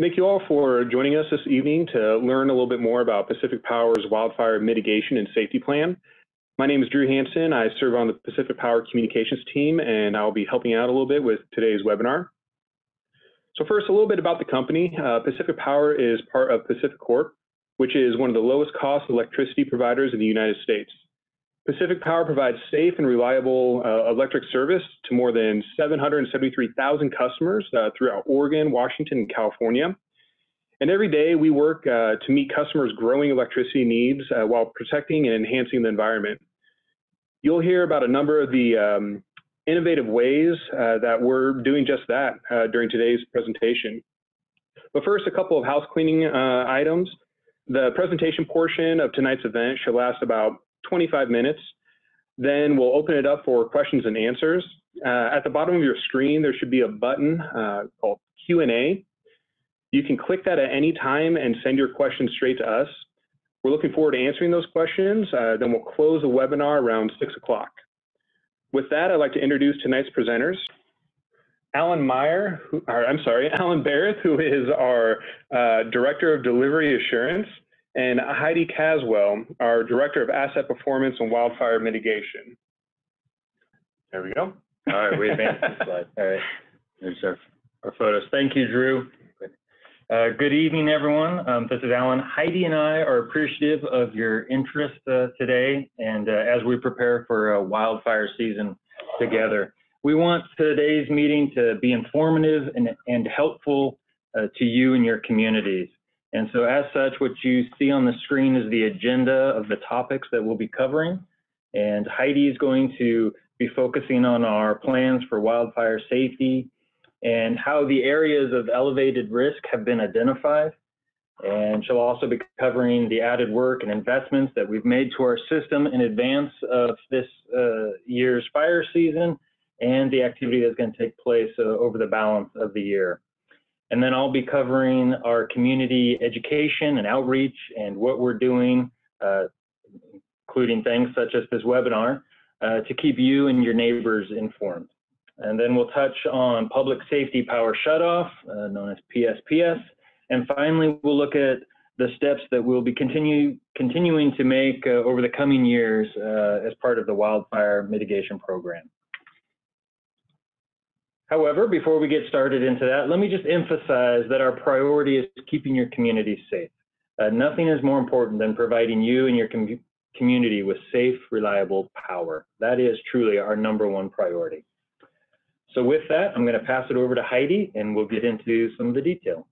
Thank you all for joining us this evening to learn a little bit more about Pacific Power's wildfire mitigation and safety plan. My name is Drew Hanson. I serve on the Pacific Power communications team, and I'll be helping out a little bit with today's webinar. So first, a little bit about the company. Uh, Pacific Power is part of PacifiCorp, which is one of the lowest cost electricity providers in the United States. Pacific Power provides safe and reliable uh, electric service to more than 773,000 customers uh, throughout Oregon, Washington, and California. And every day we work uh, to meet customers' growing electricity needs uh, while protecting and enhancing the environment. You'll hear about a number of the um, innovative ways uh, that we're doing just that uh, during today's presentation. But first, a couple of house cleaning items. The presentation portion of tonight's event should last about 25 minutes. Then we'll open it up for questions and answers. Uh, at the bottom of your screen, there should be a button uh, called Q&A. You can click that at any time and send your questions straight to us. We're looking forward to answering those questions. Uh, then we'll close the webinar around 6 o'clock. With that, I'd like to introduce tonight's presenters. Alan Meyer, who, or, I'm sorry, Alan Barrett, who is our uh, Director of Delivery Assurance and Heidi Caswell, our Director of Asset Performance and Wildfire Mitigation. There we go. All right, we advanced the slide. All right, there's our, our photos. Thank you, Drew. Uh, good evening, everyone. Um, this is Alan. Heidi and I are appreciative of your interest uh, today, and uh, as we prepare for a wildfire season together. We want today's meeting to be informative and, and helpful uh, to you and your communities. And so as such, what you see on the screen is the agenda of the topics that we'll be covering. And Heidi is going to be focusing on our plans for wildfire safety and how the areas of elevated risk have been identified. And she'll also be covering the added work and investments that we've made to our system in advance of this uh, year's fire season and the activity that's going to take place uh, over the balance of the year. And then I'll be covering our community education and outreach and what we're doing, uh, including things such as this webinar, uh, to keep you and your neighbors informed. And then we'll touch on public safety power shutoff, uh, known as PSPS. And finally, we'll look at the steps that we'll be continue, continuing to make uh, over the coming years uh, as part of the wildfire mitigation program. However, before we get started into that, let me just emphasize that our priority is keeping your community safe. Uh, nothing is more important than providing you and your com community with safe, reliable power. That is truly our number one priority. So with that, I'm going to pass it over to Heidi and we'll get into some of the detail.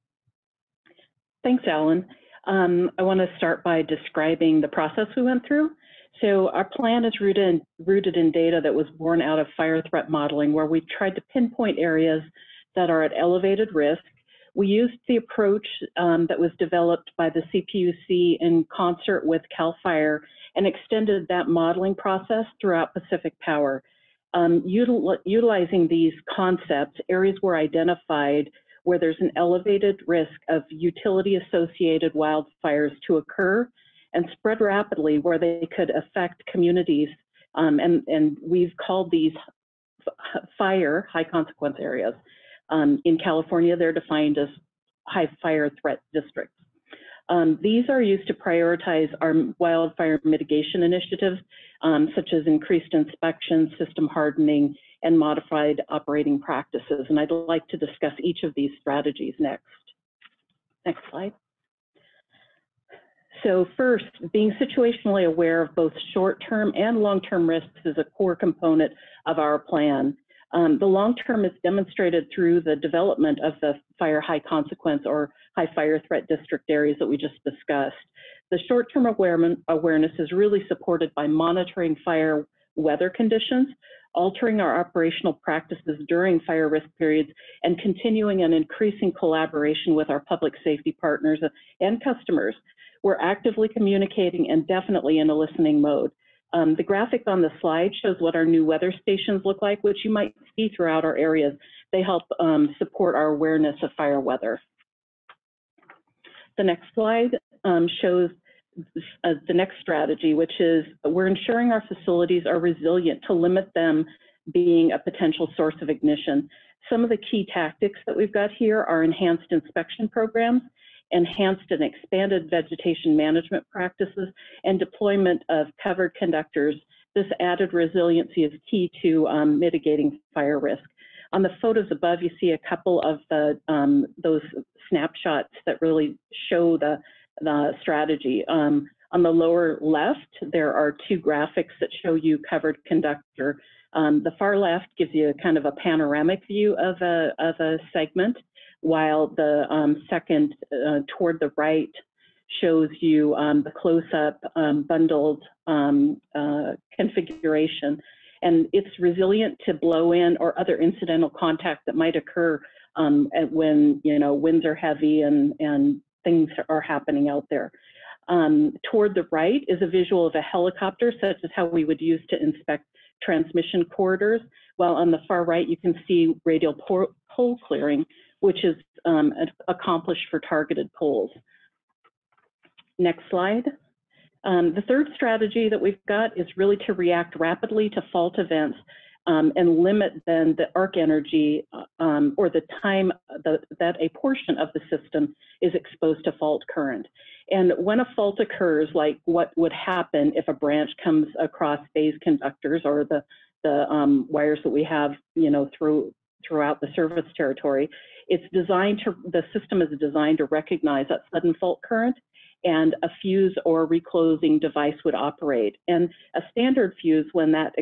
Thanks, Alan. Um, I want to start by describing the process we went through. So our plan is rooted in, rooted in data that was born out of fire threat modeling, where we tried to pinpoint areas that are at elevated risk. We used the approach um, that was developed by the CPUC in concert with CAL FIRE and extended that modeling process throughout Pacific Power. Um, util utilizing these concepts, areas were identified where there's an elevated risk of utility associated wildfires to occur and spread rapidly where they could affect communities. Um, and, and we've called these fire high consequence areas. Um, in California, they're defined as high fire threat districts. Um, these are used to prioritize our wildfire mitigation initiatives, um, such as increased inspection, system hardening, and modified operating practices. And I'd like to discuss each of these strategies next. Next slide. So first, being situationally aware of both short-term and long-term risks is a core component of our plan. Um, the long-term is demonstrated through the development of the fire high consequence or high fire threat district areas that we just discussed. The short-term awareness is really supported by monitoring fire weather conditions, altering our operational practices during fire risk periods, and continuing an increasing collaboration with our public safety partners and customers we're actively communicating and definitely in a listening mode. Um, the graphic on the slide shows what our new weather stations look like, which you might see throughout our areas. They help um, support our awareness of fire weather. The next slide um, shows uh, the next strategy, which is we're ensuring our facilities are resilient to limit them being a potential source of ignition. Some of the key tactics that we've got here are enhanced inspection programs, enhanced and expanded vegetation management practices, and deployment of covered conductors. This added resiliency is key to um, mitigating fire risk. On the photos above, you see a couple of the, um, those snapshots that really show the, the strategy. Um, on the lower left, there are two graphics that show you covered conductor. Um, the far left gives you kind of a panoramic view of a, of a segment, while the um, second uh, toward the right shows you um, the close-up um, bundled um, uh, configuration. And it's resilient to blow-in or other incidental contact that might occur um, when, you know, winds are heavy and, and things are happening out there. Toward the right is a visual of a helicopter, such as how we would use to inspect transmission corridors, while on the far right you can see radial pole clearing, which is um, accomplished for targeted poles. Next slide. Um, the third strategy that we've got is really to react rapidly to fault events um, and limit then the arc energy uh, um, or the time the, that a portion of the system is exposed to fault current. And when a fault occurs, like what would happen if a branch comes across phase conductors or the, the um, wires that we have, you know, through throughout the service territory, it's designed to, the system is designed to recognize that sudden fault current and a fuse or reclosing device would operate. And a standard fuse, when that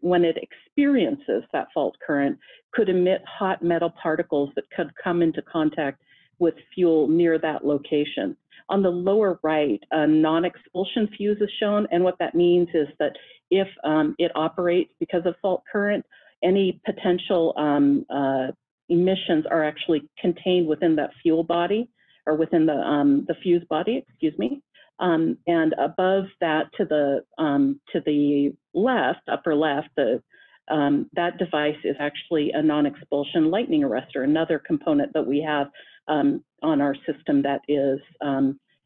when it experiences that fault current, could emit hot metal particles that could come into contact with fuel near that location. On the lower right, a non-expulsion fuse is shown, and what that means is that if um, it operates because of fault current, any potential um, uh, emissions are actually contained within that fuel body or within the, um, the fuse body, excuse me. Um, and above that to the, um, to the left, upper left, the, um, that device is actually a non-expulsion lightning arrestor, another component that we have um, on our system that is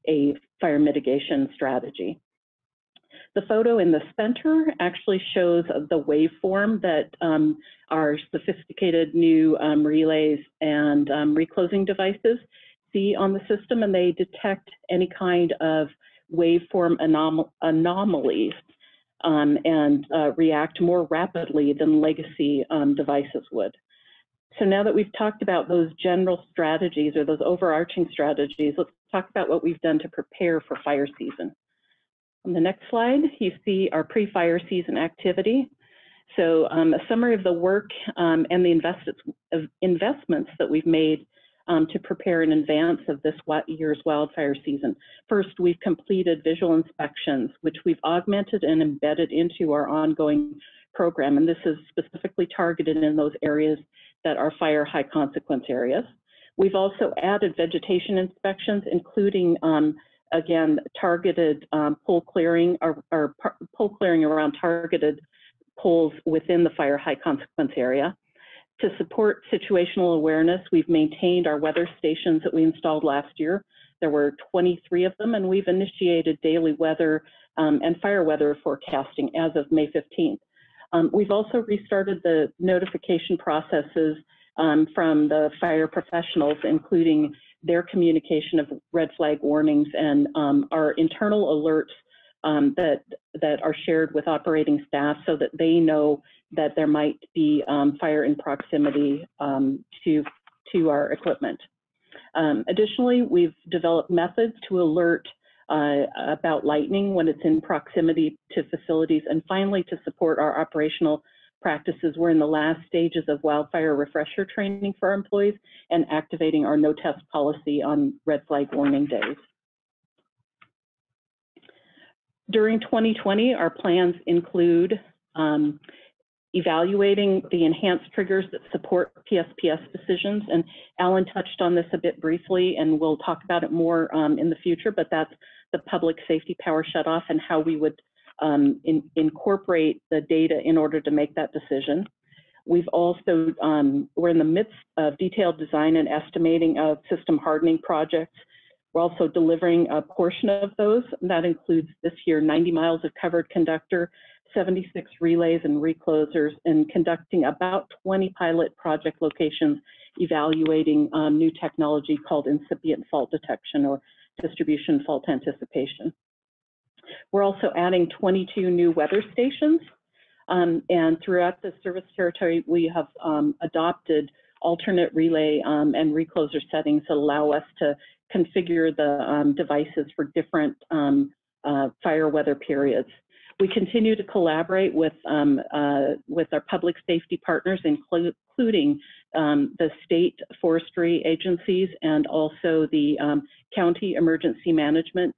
a fire mitigation strategy. The photo in the center actually shows the waveform that um, our sophisticated new um, relays and um, reclosing devices see on the system, and they detect any kind of waveform anom anomalies um, and uh, react more rapidly than legacy um, devices would. So now that we've talked about those general strategies or those overarching strategies, let's talk about what we've done to prepare for fire season. On the next slide, you see our pre-fire season activity. So um, a summary of the work um, and the investments that we've made um, to prepare in advance of this year's wildfire season. First, we've completed visual inspections, which we've augmented and embedded into our ongoing program. And this is specifically targeted in those areas that are fire high consequence areas. We've also added vegetation inspections, including, um, again, targeted um, pole clearing or, or clearing around targeted poles within the fire high consequence area. To support situational awareness, we've maintained our weather stations that we installed last year. There were 23 of them, and we've initiated daily weather um, and fire weather forecasting as of May 15th. Um, we've also restarted the notification processes um, from the fire professionals, including their communication of red flag warnings and um, our internal alerts um, that that are shared with operating staff so that they know that there might be um, fire in proximity um, to, to our equipment. Um, additionally, we've developed methods to alert uh, about lightning when it's in proximity to facilities. And finally, to support our operational practices, we're in the last stages of wildfire refresher training for our employees and activating our no test policy on red flag warning days. During 2020, our plans include um, evaluating the enhanced triggers that support PSPS decisions. And Alan touched on this a bit briefly, and we'll talk about it more um, in the future, but that's the public safety power shutoff and how we would um, in, incorporate the data in order to make that decision. We've also, um, we're in the midst of detailed design and estimating of system hardening projects. We're also delivering a portion of those. That includes this year 90 miles of covered conductor 76 relays and reclosers, and conducting about 20 pilot project locations evaluating um, new technology called incipient fault detection or distribution fault anticipation. We're also adding 22 new weather stations, um, and throughout the service territory, we have um, adopted alternate relay um, and recloser settings that allow us to configure the um, devices for different um, uh, fire weather periods. We continue to collaborate with, um, uh, with our public safety partners, including the state forestry agencies and also the county emergency management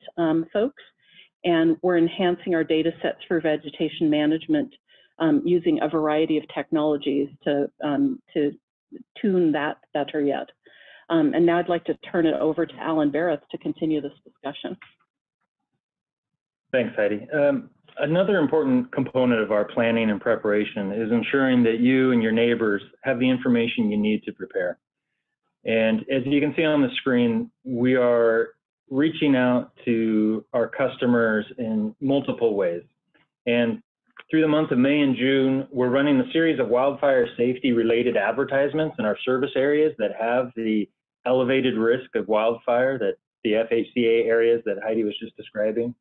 folks. And we're enhancing our data sets for vegetation management um, using a variety of technologies to, um, to tune that better yet. Um, and now I'd like to turn it over to Alan Barrett to continue this discussion. Thanks, Heidi. Um, another important component of our planning and preparation is ensuring that you and your neighbors have the information you need to prepare. And as you can see on the screen, we are reaching out to our customers in multiple ways. And through the month of May and June, we're running a series of wildfire safety related advertisements in our service areas that have the elevated risk of wildfire that the FHCA areas that Heidi was just describing.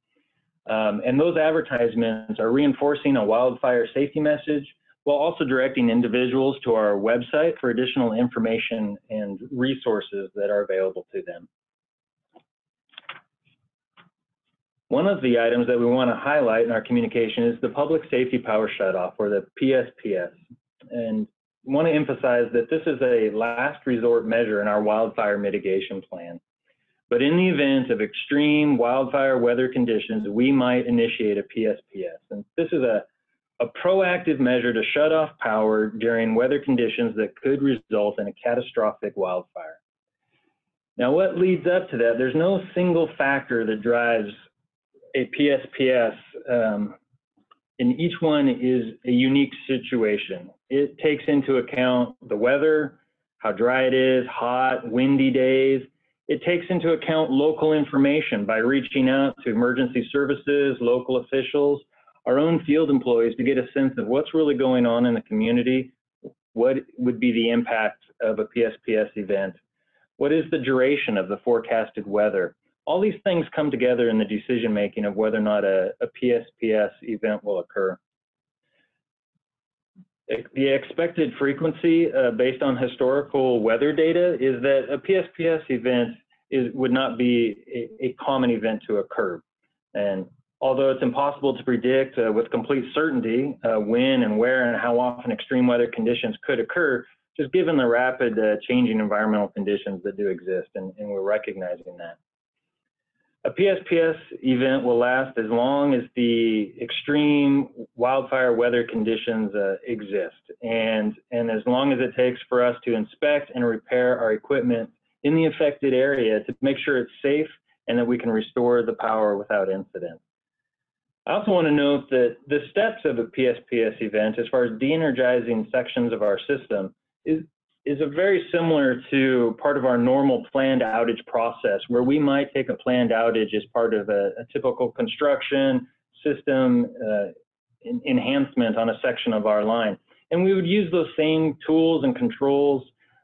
Um, and those advertisements are reinforcing a wildfire safety message while also directing individuals to our website for additional information and resources that are available to them. One of the items that we want to highlight in our communication is the Public Safety Power Shutoff, or the PSPS. And want to emphasize that this is a last resort measure in our wildfire mitigation plan. But in the event of extreme wildfire weather conditions, we might initiate a PSPS. And this is a, a proactive measure to shut off power during weather conditions that could result in a catastrophic wildfire. Now, what leads up to that? There's no single factor that drives a PSPS. Um, and each one is a unique situation. It takes into account the weather, how dry it is, hot, windy days, it takes into account local information by reaching out to emergency services, local officials, our own field employees to get a sense of what's really going on in the community, what would be the impact of a PSPS event, what is the duration of the forecasted weather. All these things come together in the decision making of whether or not a, a PSPS event will occur. The expected frequency uh, based on historical weather data is that a PSPS event is, would not be a, a common event to occur. And although it's impossible to predict uh, with complete certainty uh, when and where and how often extreme weather conditions could occur, just given the rapid uh, changing environmental conditions that do exist, and, and, we're recognizing that. A PSPS event will last as long as the extreme wildfire weather conditions uh, exist, and, and as long as it takes for us to inspect and repair our equipment in the affected area to make sure it's safe and that we can restore the power without incident. I also want to note that the steps of a PSPS event, as far as de-energizing sections of our system, is, is a very similar to part of our normal planned outage process, where we might take a planned outage as part of a, a typical construction system uh, enhancement on a section of our line. And we would use those same tools and controls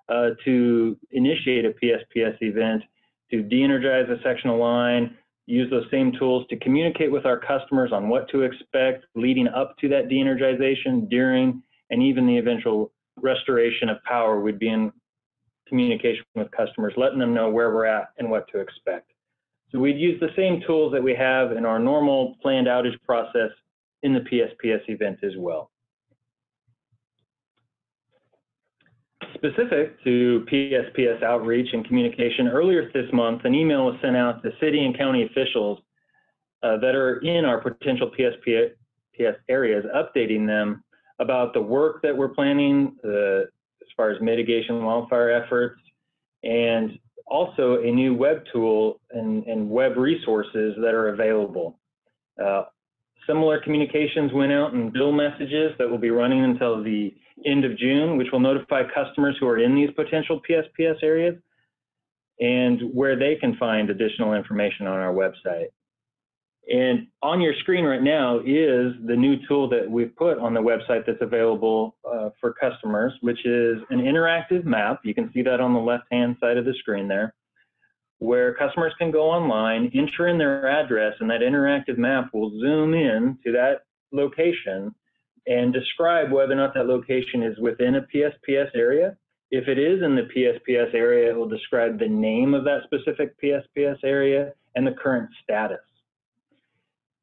uh, to initiate a PSPS event, to de-energize a section of line, use those same tools to communicate with our customers on what to expect leading up to that de-energization, during, and even the eventual restoration of power. We'd be in communication with customers, letting them know where we're at and what to expect. So we'd use the same tools that we have in our normal planned outage process in the PSPS event as well. Specific to PSPS outreach and communication, earlier this month, an email was sent out to city and county officials uh, that are in our potential PSPS areas, updating them about the work that we're planning uh, as far as mitigation wildfire efforts, and also a new web tool and, and web resources that are available. Uh, similar communications went out in bill messages that will be running until the end of June, which will notify customers who are in these potential PSPS areas and where they can find additional information on our website. And on your screen right now is the new tool that we've put on the website that's available uh, for customers, which is an interactive map. You can see that on the left-hand side of the screen there, where customers can go online, enter in their address, and that interactive map will zoom in to that location and describe whether or not that location is within a PSPS area. If it is in the PSPS area, it will describe the name of that specific PSPS area and the current status.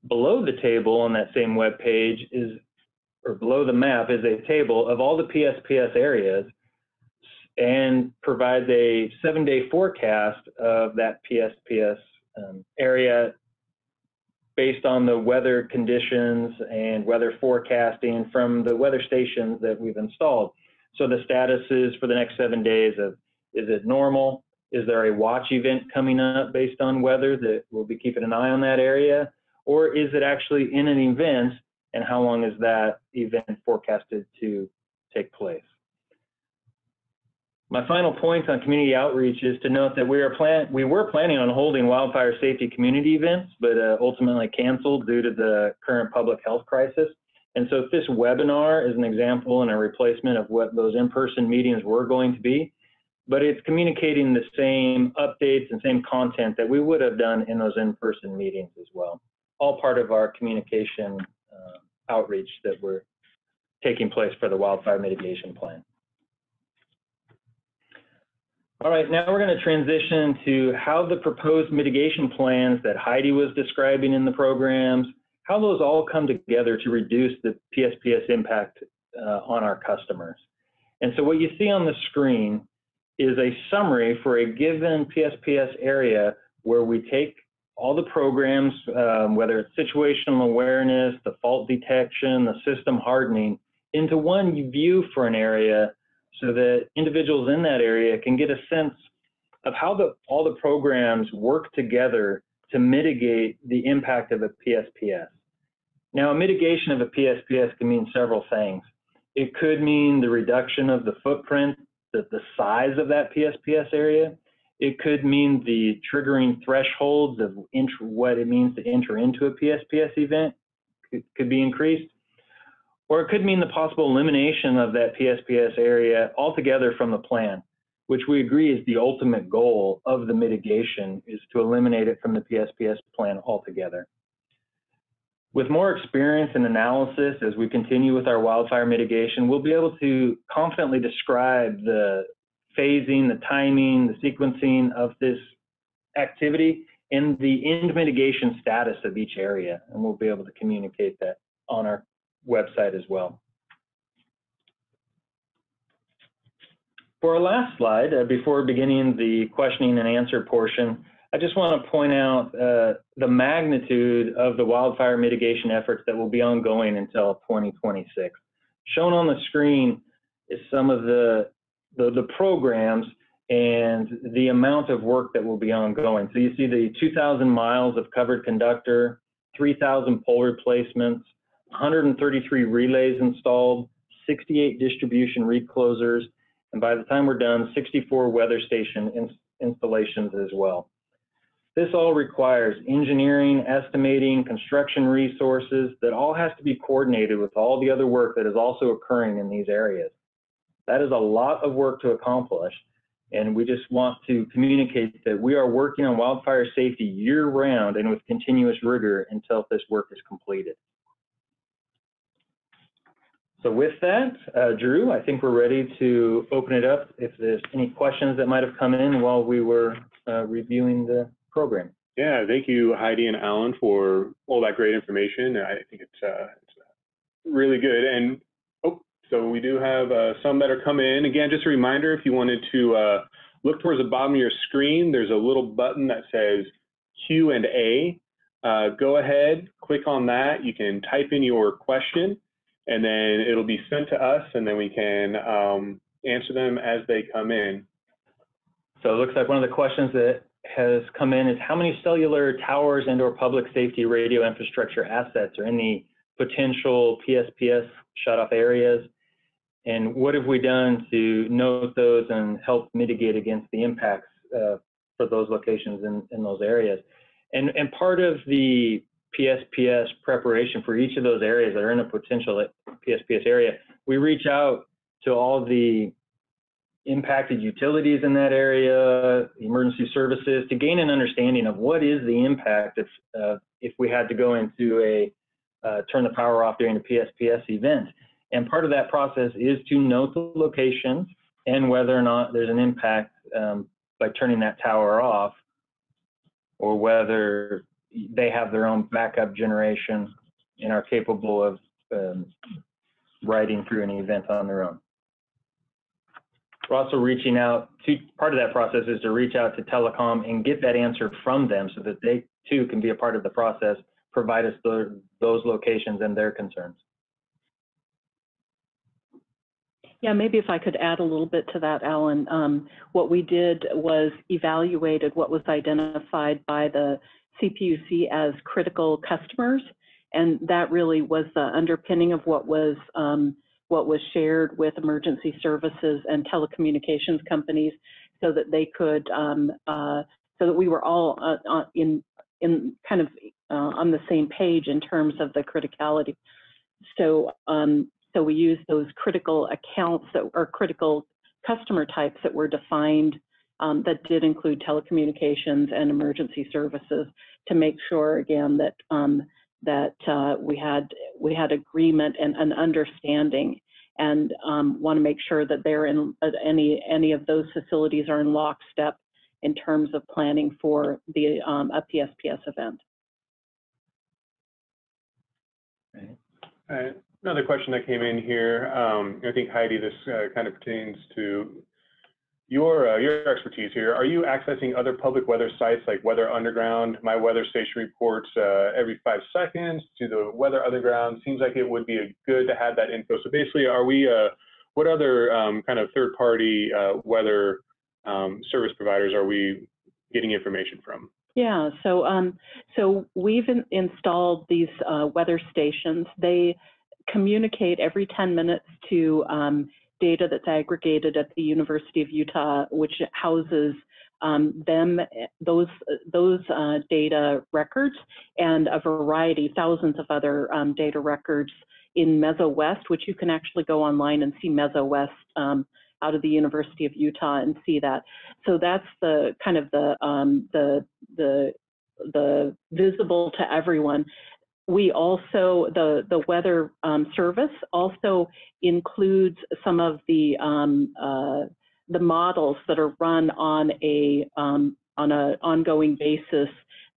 Below the table on that same web page is, or below the map is a table of all the PSPS areas and provides a seven day forecast of that PSPS um, area based on the weather conditions and weather forecasting from the weather stations that we've installed. So the status is for the next seven days of is it normal? Is there a watch event coming up based on weather that we'll be keeping an eye on that area? Or is it actually in an event and how long is that event forecasted to take place? My final point on community outreach is to note that we are plan we were planning on holding wildfire safety community events, but uh, ultimately canceled due to the current public health crisis. And so this webinar is an example and a replacement of what those in-person meetings were going to be, but it's communicating the same updates and same content that we would have done in those in-person meetings as well all part of our communication uh, outreach that we're taking place for the wildfire mitigation plan. All right, now we're going to transition to how the proposed mitigation plans that Heidi was describing in the programs, how those all come together to reduce the PSPS impact uh, on our customers. And so what you see on the screen is a summary for a given PSPS area where we take all the programs, um, whether it's situational awareness, the fault detection, the system hardening, into one view for an area so that individuals in that area can get a sense of how the, all the programs work together to mitigate the impact of a PSPS. Now, a mitigation of a PSPS can mean several things. It could mean the reduction of the footprint, the, the size of that PSPS area. It could mean the triggering thresholds of what it means to enter into a PSPS event could, could be increased. Or it could mean the possible elimination of that PSPS area altogether from the plan, which we agree is the ultimate goal of the mitigation is to eliminate it from the PSPS plan altogether. With more experience and analysis as we continue with our wildfire mitigation, we'll be able to confidently describe the phasing, the timing, the sequencing of this activity, and the end mitigation status of each area. And we'll be able to communicate that on our website as well. For our last slide, uh, before beginning the questioning and answer portion, I just want to point out uh, the magnitude of the wildfire mitigation efforts that will be ongoing until 2026. Shown on the screen is some of the the, the programs and the amount of work that will be ongoing. So you see the 2,000 miles of covered conductor, 3,000 pole replacements, 133 relays installed, 68 distribution reclosers, and by the time we're done, 64 weather station ins installations as well. This all requires engineering, estimating, construction resources that all has to be coordinated with all the other work that is also occurring in these areas. That is a lot of work to accomplish. And we just want to communicate that we are working on wildfire safety year round and with continuous rigor until this work is completed. So with that, uh, Drew, I think we're ready to open it up if there's any questions that might have come in while we were uh, reviewing the program. Yeah, thank you, Heidi and Alan, for all that great information. I think it's, uh, it's really good. And we do have uh, some that are coming in. Again, just a reminder, if you wanted to uh, look towards the bottom of your screen, there's a little button that says Q and A. Uh, go ahead, click on that. You can type in your question, and then it'll be sent to us, and then we can um, answer them as they come in. So it looks like one of the questions that has come in is how many cellular towers and or public safety radio infrastructure assets are in the potential PSPS shut-off areas? And what have we done to note those and help mitigate against the impacts uh, for those locations in, in those areas? And, and part of the PSPS preparation for each of those areas that are in a potential PSPS area, we reach out to all the impacted utilities in that area, emergency services, to gain an understanding of what is the impact if, uh, if we had to go into a uh, turn the power off during a PSPS event. And part of that process is to note the location and whether or not there's an impact um, by turning that tower off or whether they have their own backup generation and are capable of um, riding through an event on their own. We're also reaching out to, part of that process is to reach out to telecom and get that answer from them so that they too can be a part of the process, provide us the, those locations and their concerns. Yeah, maybe if I could add a little bit to that, Alan. Um, what we did was evaluated what was identified by the CPUC as critical customers, and that really was the underpinning of what was um, what was shared with emergency services and telecommunications companies, so that they could um, uh, so that we were all uh, in in kind of uh, on the same page in terms of the criticality. So um, so we use those critical accounts that are critical customer types that were defined um, that did include telecommunications and emergency services to make sure again that um, that uh, we had we had agreement and an understanding and um, want to make sure that they're in uh, any any of those facilities are in lockstep in terms of planning for the um, a PSPS event. All right. Another question that came in here. Um, I think Heidi, this uh, kind of pertains to your uh, your expertise here. Are you accessing other public weather sites like Weather Underground? My weather station reports uh, every five seconds to the Weather Underground. Seems like it would be good to have that info. So basically, are we? Uh, what other um, kind of third-party uh, weather um, service providers are we getting information from? Yeah, so um, so we've in installed these uh, weather stations. They communicate every 10 minutes to um, data that's aggregated at the University of Utah, which houses um, them those those uh, data records and a variety, thousands of other um, data records in MesoWest, which you can actually go online and see MesoWest um, out of the University of Utah and see that. So that's the kind of the um, the the the visible to everyone we also, the, the weather um, service also includes some of the, um, uh, the models that are run on a, um, on an ongoing basis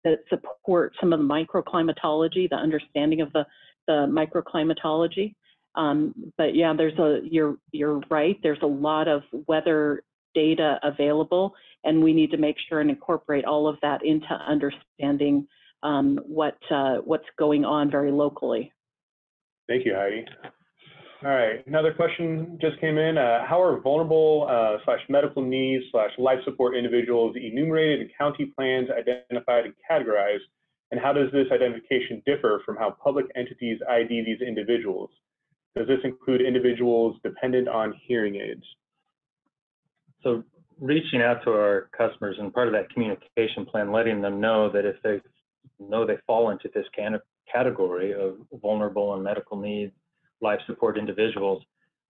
that support some of the microclimatology, the understanding of the, the microclimatology. Um, but yeah, there's a, you're, you're right, there's a lot of weather data available and we need to make sure and incorporate all of that into understanding um, what uh, what's going on very locally. Thank you, Heidi. All right, another question just came in. Uh, how are vulnerable uh, slash medical needs slash life support individuals enumerated in county plans, identified and categorized? And how does this identification differ from how public entities ID these individuals? Does this include individuals dependent on hearing aids? So reaching out to our customers and part of that communication plan, letting them know that if they know they fall into this category of vulnerable and medical needs, life support individuals,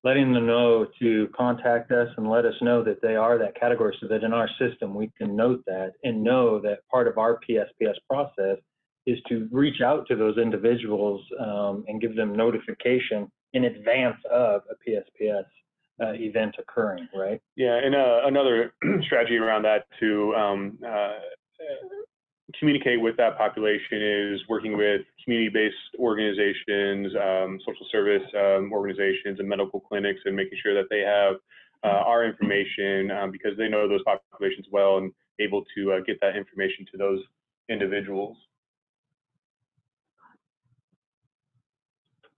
letting them know to contact us and let us know that they are that category so that in our system we can note that and know that part of our PSPS process is to reach out to those individuals um, and give them notification in advance of a PSPS uh, event occurring, right? Yeah, and uh, another strategy around that to um, uh, communicate with that population is working with community-based organizations, um, social service um, organizations, and medical clinics, and making sure that they have uh, our information um, because they know those populations well and able to uh, get that information to those individuals.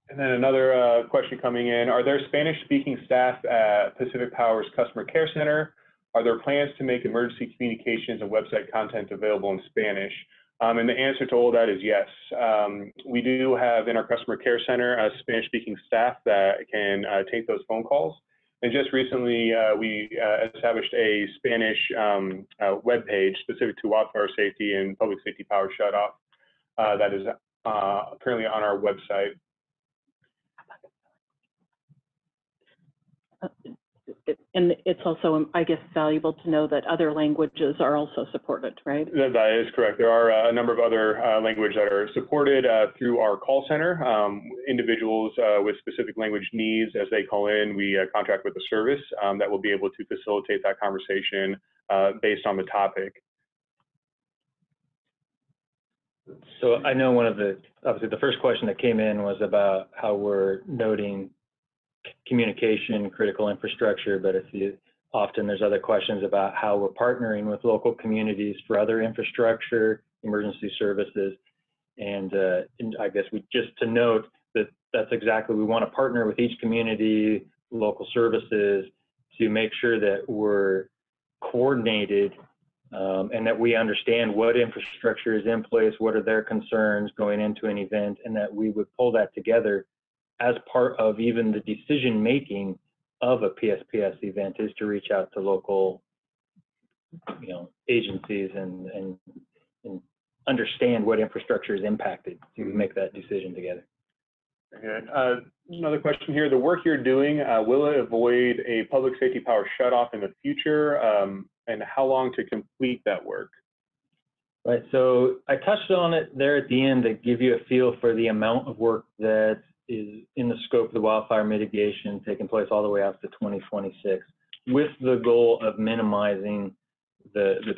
And then another uh, question coming in, are there Spanish-speaking staff at Pacific Power's Customer Care Center? Are there plans to make emergency communications and website content available in Spanish? Um, and the answer to all that is yes. Um, we do have in our customer care center a Spanish speaking staff that can uh, take those phone calls. And just recently, uh, we uh, established a Spanish um, uh, web page specific to wildfire safety and public safety power shutoff uh, that is uh, currently on our website. It- And it's also, um, I guess, valuable to know that other languages are also supported, right? That, that is correct. There are uh, a number of other uh, language that are supported uh, through our call center. Um, individuals uh, with specific language needs, as they call in, we uh, contract with the service um, that will be able to facilitate that conversation uh, based on the topic. So I know one of the, obviously, the first question that came in was about how we're noting c- communication, critical infrastructure, but if you, often there's other questions about how we're partnering with local communities for other infrastructure, emergency services. And, uh, and I guess we, just to note that that's exactly, we want to partner with each community, local services to make sure that we're coordinated um, and that we understand what infrastructure is in place, what are their concerns going into an event, and that we would pull that together as part of even the decision making of a PSPS event is to reach out to local, you know, agencies and and and understand what infrastructure is impacted to make that decision together. Good. Uh, another question here. The work you're doing, uh, will it avoid a public safety power shutoff in the future? Um, and how long to complete that work? Right, so I touched on it there at the end to give you a feel for the amount of work that is in the scope of the wildfire mitigation taking place all the way out to 2026, with the goal of minimizing the, the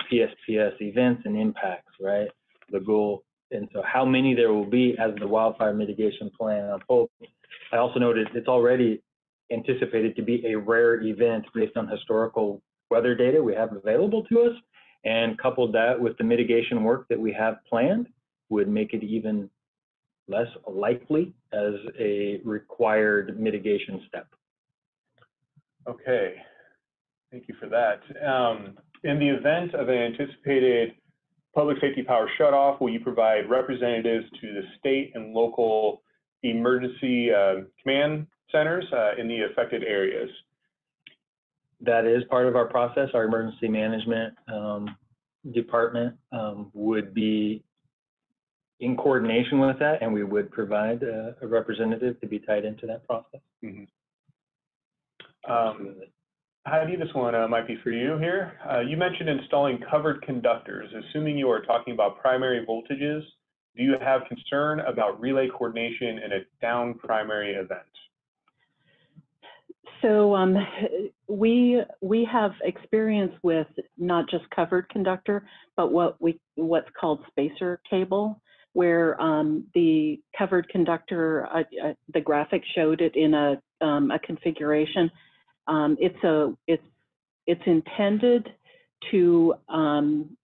PSPS events and impacts, right? The goal, and so how many there will be as the wildfire mitigation plan unfolds. I also noted it's already anticipated to be a rare event based on historical weather data we have available to us and coupled that with the mitigation work that we have planned would make it even less likely as a required mitigation step. Okay, thank you for that. Um, in the event of an anticipated public safety power shutoff, will you provide representatives to the state and local emergency uh, command centers uh, in the affected areas? That is part of our process. Our emergency management um, department um, would be in coordination with that, and we would provide uh, a representative to be tied into that process. Um, Heidi, this one uh, might be for you here. Uh, you mentioned installing covered conductors. Assuming you are talking about primary voltages, do you have concern about relay coordination in a down primary event? So um, we we have experience with not just covered conductor, but what we what's called spacer cable, where um, the covered conductor, uh, uh, the graphic showed it in a um, a configuration. Um, it's a it's it's intended to um,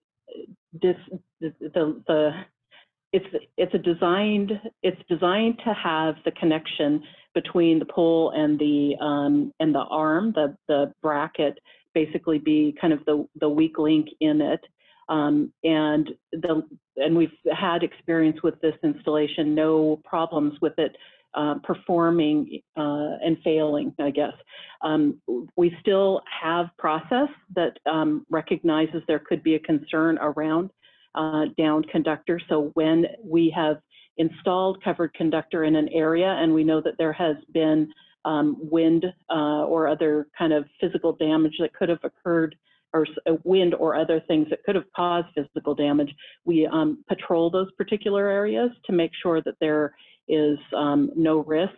this the, the the it's it's a designed it's designed to have the connection between the pole and the um, and the arm, the the bracket, basically be kind of the the weak link in it. Um, and the and we've had experience with this installation, no problems with it uh, performing uh, and failing, I guess. Um, we still have process that um, recognizes there could be a concern around uh, down conductor. So when we have installed covered conductor in an area and we know that there has been um, wind uh, or other kind of physical damage that could have occurred or wind or other things that could have caused physical damage, we um, patrol those particular areas to make sure that there is um, no risk.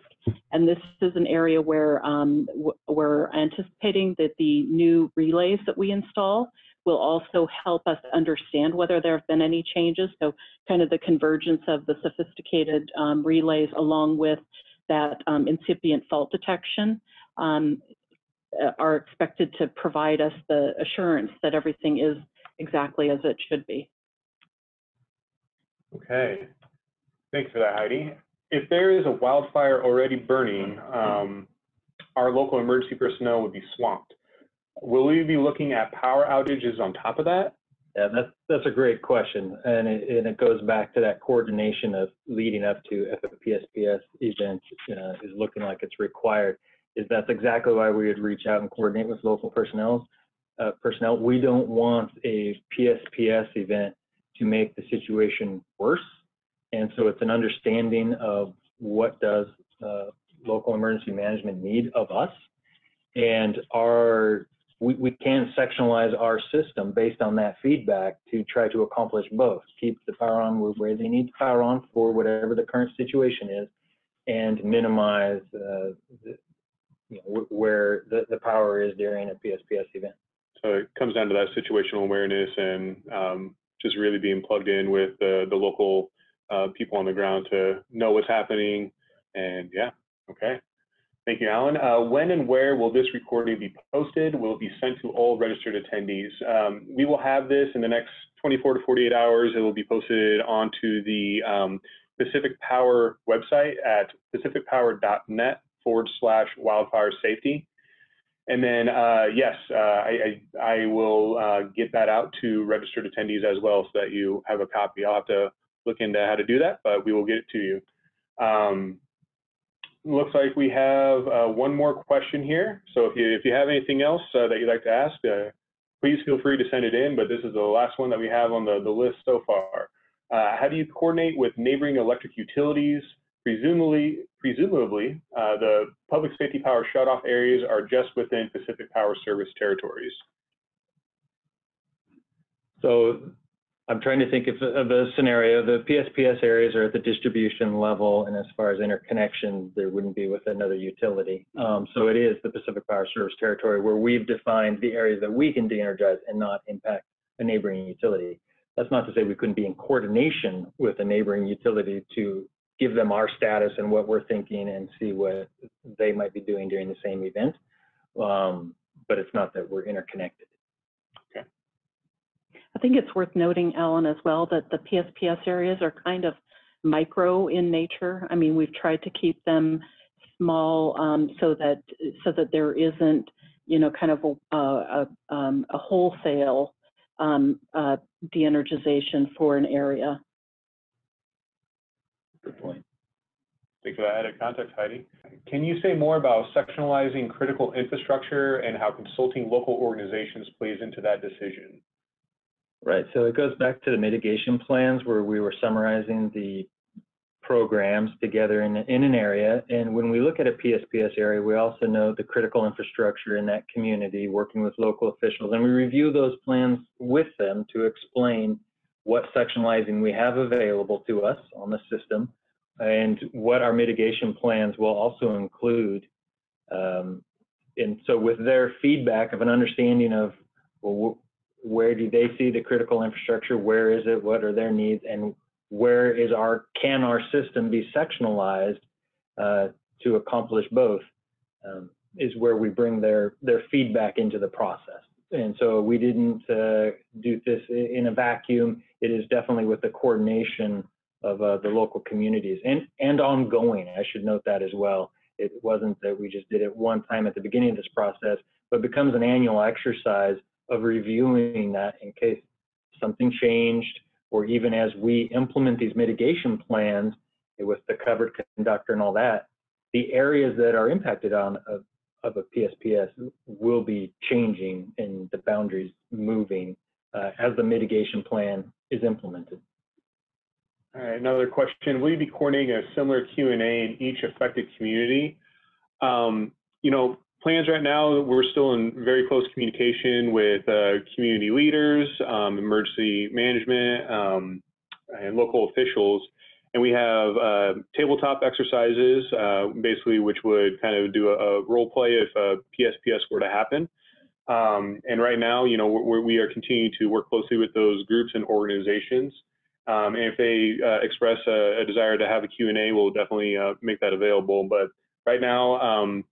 And this is an area where um, we're anticipating that the new relays that we install will also help us understand whether there have been any changes. So kind of the convergence of the sophisticated um, relays along with that um, incipient fault detection um, uh, are expected to provide us the assurance that everything is exactly as it should be. Okay, thanks for that, Heidi. If there is a wildfire already burning, um, our local emergency personnel would be swamped. Will we be looking at power outages on top of that? Yeah, that's, that's a great question. And it, and it goes back to that coordination of leading up to if a PSPS event uh, is looking like it's required. Is that's exactly why we would reach out and coordinate with local personnel. Uh, personnel. We don't want a PSPS event to make the situation worse And so it's an understanding of what does uh, local emergency management need of us. And our, we, we can sectionalize our system based on that feedback to try to accomplish both. Keep the power on where, they need the power on for whatever the current situation is and minimize uh, the, you know, where the, the power is during a PSPS event. So it comes down to that situational awareness and um, just really being plugged in with the, the local uh, people on the ground to know what's happening. And yeah, okay. Thank you, Alan. Uh, when and where will this recording be posted? Will it be sent to all registered attendees? Um, we will have this in the next 24 to 48 hours. It will be posted onto the um, Pacific Power website at pacificpower.net forward slash wildfire safety. And then, uh, yes, uh, I, I, I, will uh, get that out to registered attendees as well so that you have a copy. I'll have to look into how to do that, but we will get it to you. Um, looks like we have uh, one more question here. So if you, if you have anything else uh, that you'd like to ask, uh, please feel free to send it in, but this is the last one that we have on the, the list so far. how do you coordinate with neighboring electric utilities, Presumably, presumably uh, the public safety power shutoff areas are just within Pacific Power Service territories. So I'm trying to think of, of a scenario. The PSPS areas are at the distribution level, and as far as interconnection, there wouldn't be with another utility. Um, so it is the Pacific Power Service territory where we've defined the areas that we can de-energize and not impact a neighboring utility. That's not to say we couldn't be in coordination with a neighboring utility to give them our status and what we're thinking and see what they might be doing during the same event. Um, but it's not that we're interconnected. Okay. I think it's worth noting, Ellen, as well, that the PSPS areas are kind of micro in nature. I mean, we've tried to keep them small um, so that so that there isn't, you know, kind of a, a, um, a wholesale um, uh, de-energization for an area. Good point. Thanks for that added context, Heidi. Can you say more about sectionalizing critical infrastructure and how consulting local organizations plays into that decision? Right. So it goes back to the mitigation plans where we were summarizing the programs together in, in an area. And when we look at a PSPS area, we also know the critical infrastructure in that community, working with local officials. And we review those plans with them to explain what sectionalizing we have available to us on the system, and what our mitigation plans will also include. Um, and so with their feedback of an understanding of well, where do they see the critical infrastructure, where is it, what are their needs, and where is our, can our system be sectionalized uh, to accomplish both, um, is where we bring their, their feedback into the process. And so we didn't uh, do this in a vacuum it is definitely with the coordination of uh, the local communities and, and ongoing. I should note that as well. It wasn't that we just did it one time at the beginning of this process, but becomes an annual exercise of reviewing that in case something changed, or even as we implement these mitigation plans with the covered conductor and all that, the areas that are impacted on of, of a PSPS will be changing and the boundaries moving uh, as the mitigation plan is implemented. All right, another question. Will you be coordinating a similar Q&A in each affected community? Um, you know, plans right now, we're still in very close communication with uh, community leaders, um, emergency management, um, and local officials. And we have uh, tabletop exercises, uh, basically, which would kind of do a, a role play if a PSPS were to happen. Um, and right now, you know, we're, we are continuing to work closely with those groups and organizations. Um, and if they uh, express a, a, desire to have a Q&A, we'll definitely uh, make that available. But right now, um,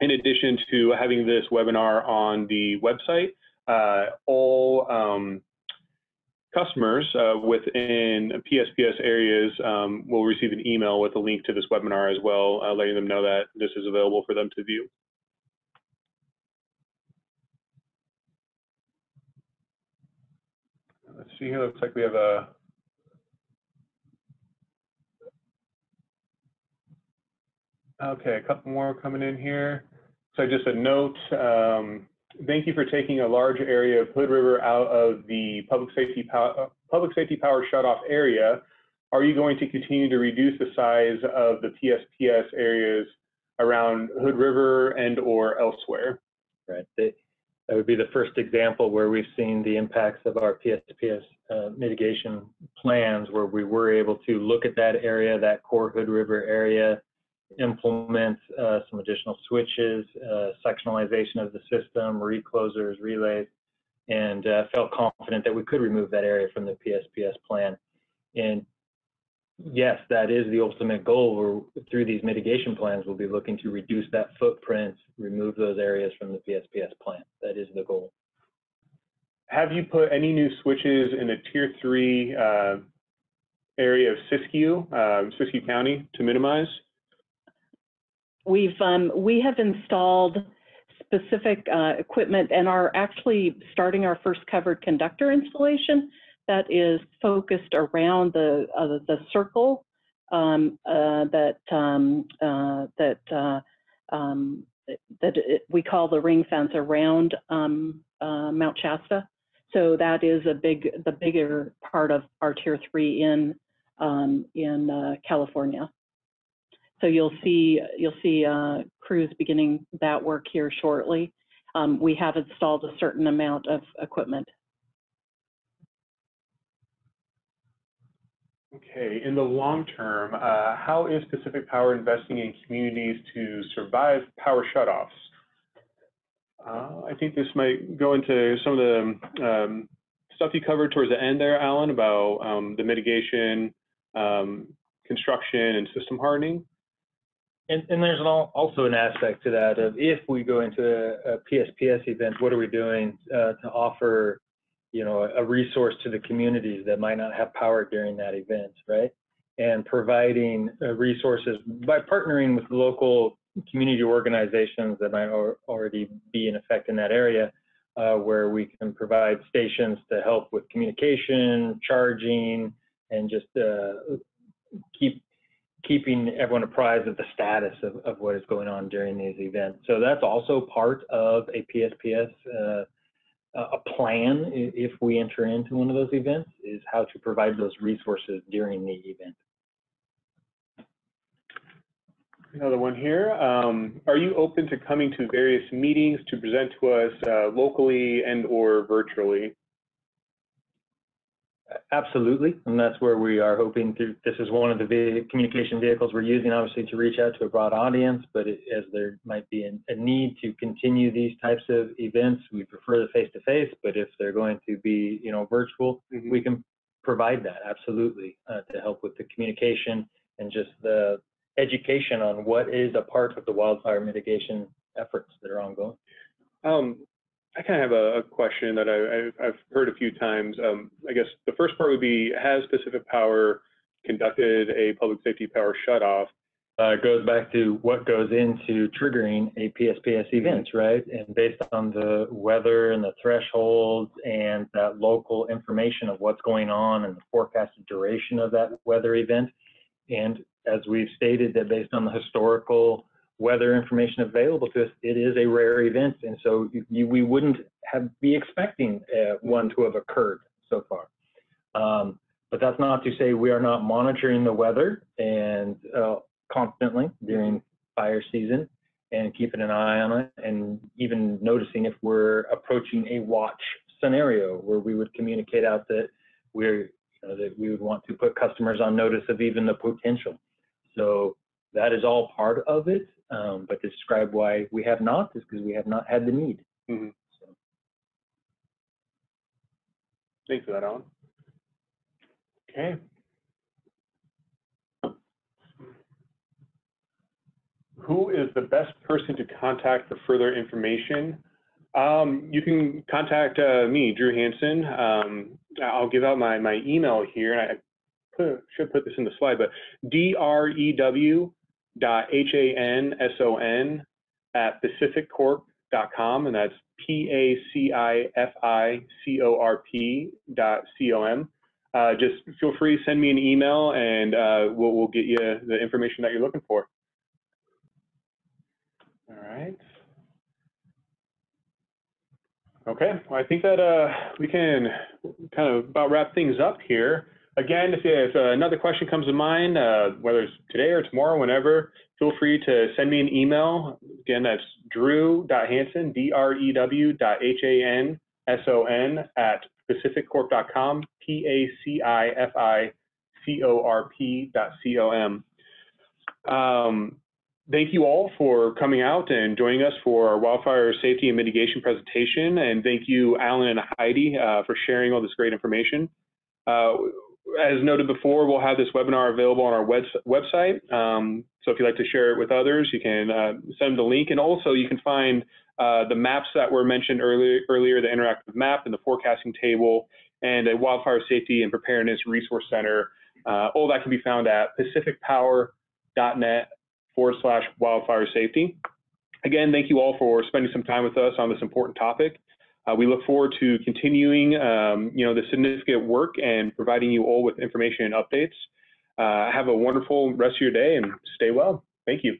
in addition to having this webinar on the website, uh, all um, customers uh, within PSPS areas um, will receive an email with a link to this webinar as well, uh, letting them know that this is available for them to view. See here. Looks like we have a Okay, a couple more coming in here. So just a note, um, thank you for taking a large area of Hood River out of the public safety power, public safety power shutoff area. are you going to continue to reduce the size of the PSPS areas around Hood River and or elsewhere? Right. That would be the first example where we've seen the impacts of our PSPS uh, mitigation plans, where we were able to look at that area, that core Hood River area, implement uh, some additional switches, uh, sectionalization of the system, reclosers, relays, and uh, felt confident that we could remove that area from the PSPS plan. And yes, that is the ultimate goal. We're, through these mitigation plans, we'll be looking to reduce that footprint, remove those areas from the PSPS plan. That is the goal. Have you put any new switches in a tier three uh, area of Siskiyou, uh, Siskiyou County to minimize? We've um, we have installed specific uh, equipment and are actually starting our first covered conductor installation that is focused around the uh, the circle um, uh, that um, uh, that uh, um, that it, we call the ring fence around um, uh, Mount Shasta. So that is a big the bigger part of our tier three in um, in California. So you'll see you'll see uh, crews beginning that work here shortly. Um, we have installed a certain amount of equipment. Okay, in the long term, uh, how is Pacific Power investing in communities to survive power shutoffs? Uh, I think this might go into some of the um, stuff you covered towards the end there, Alan, about um, the mitigation, um, construction, and system hardening. And, and there's an, also an aspect to that of if we go into a, a PSPS event, what are we doing uh, to offer, you know, a, resource to the communities that might not have power during that event, right? And providing uh, resources by partnering with local community organizations that might already be in effect in that area, uh, where we can provide stations to help with communication, charging, and just uh, keep keeping everyone apprised of the status of, of what is going on during these events. So that's also part of a PSPS uh, a plan if we enter into one of those events is how to provide those resources during the event. Another one here. Um, are you open to coming to various meetings to present to us uh, locally and or virtually? Absolutely, and that's where we are hoping to. This is one of the communication vehicles we're using, obviously, to reach out to a broad audience. But it, as there might be an, a need to continue these types of events, we prefer the face-to-face. But if they're going to be, you know, virtual, mm-hmm. we can provide that absolutely uh, to help with the communication and just the education on what is a part of the wildfire mitigation efforts that are ongoing. Um, I kind of have a, a question that I, have heard a few times. Um, I guess the first part would be, has Pacific Power conducted a public safety power shutoff? Uh, goes back to what goes into triggering a PSPS event, right? And based on the weather and the thresholds and that local information of what's going on and the forecasted duration of that weather event. And as we've stated that based on the historical weather information available to us, it is a rare event, and so you, we wouldn't have be expecting uh, one to have occurred so far. Um, but that's not to say we are not monitoring the weather and uh, constantly during fire season and keeping an eye on it, and even noticing if we're approaching a watch scenario where we would communicate out that we're you know, that we would want to put customers on notice of even the potential. So that is all part of it. Um, but to describe why we have not is because we have not had the need. Mm-hmm. So. Thanks for that, Alan. Okay. Who is the best person to contact for further information? Um, you can contact uh, me, Drew Hanson. Um, I'll give out my, my email here. and I put, should put this in the slide, but D R E W dot H-A-N-S-O-N at pacificorp.com, and that's P-A-C-I-F-I-C-O-R-P dot C-O-M. Uh, just feel free to send me an email, and uh, we'll, we'll get you the information that you're looking for. All right. Okay, well, I think that uh, we can kind of about wrap things up here. Again, if, if uh, another question comes to mind, uh, whether it's today or tomorrow, whenever, feel free to send me an email. Again, that's drew.hanson, D-R-E-W dot H-A-N-S-O-N at pacificorp.com, P-A-C-I-F-I-C-O-R-P dot C-O-M. Um, thank you all for coming out and joining us for our wildfire safety and mitigation presentation. And thank you, Alan and Heidi, uh, for sharing all this great information. Uh, as noted before, we'll have this webinar available on our web website. Um, so if you'd like to share it with others, you can uh, send the link. And also you can find uh, the maps that were mentioned earlier, earlier, the interactive map and the forecasting table, and a wildfire safety and preparedness resource center. Uh, all that can be found at pacificpower.net forward slash wildfire safety. Again, thank you all for spending some time with us on this important topic. Uh, we look forward to continuing, um, you know, the significant work and providing you all with information and updates. Uh, have a wonderful rest of your day and stay well. Thank you.